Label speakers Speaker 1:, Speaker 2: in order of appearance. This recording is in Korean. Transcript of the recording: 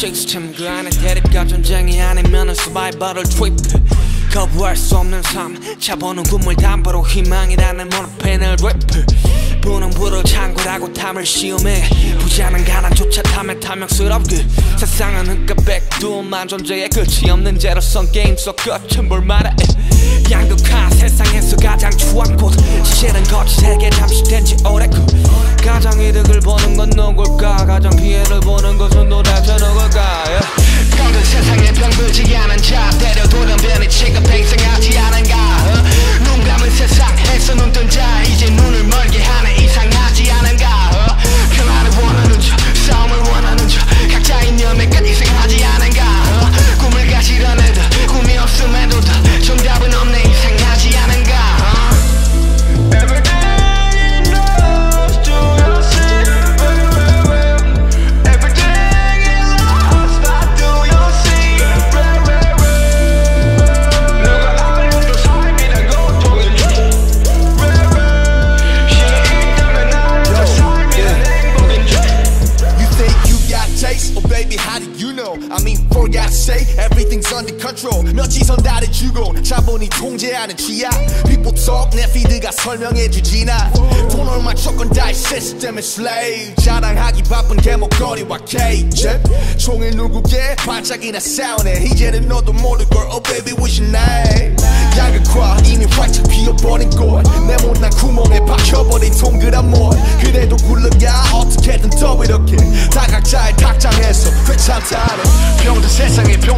Speaker 1: 시스템 그 안에 대립과 전쟁 아니면은 서바이벌을 trip 거부할 수 없는 삶 자본은 꿈을 담보로 희망이라는 모르핀을 랩 부는 부를 창출하고 탐욕을 시험해 부자는 가난조차 탐해 탐욕스럽게 세상은 흑과 백 둘만 존재해 끝이 없는 제로섬 게임 속 끝은 볼만해. 양극화 세상에서 가장 추한 꽃 진실은 거짓에게 잠식된 지 오래고 가장 이득을 보는 건 누굴까 가장 피해를 보는 것은 도대체 누굴까 yeah. 병든 세상에 병들지 않은 자
Speaker 2: 뭐야 say everything's under control. 며칠 선 다들 죽어. 자본이 통제하는 지하. People talk 내 피드가 설명해주지 나돈 얼마 적건 다이 시스템의 slave. 자랑하기 바쁜 개목거리와 케이잽 총을 누구게 반짝이나 싸우네 이제는 너도 모를걸. Oh baby what's your name? 야극화 이미 활짝 피어버린 곳내 못난 구멍에 박혀버린 동그란 몰 그래도 굴러가 어떻게든 더 이렇게. 다 각자의 탁장에서 괜찮다는 5 et puis on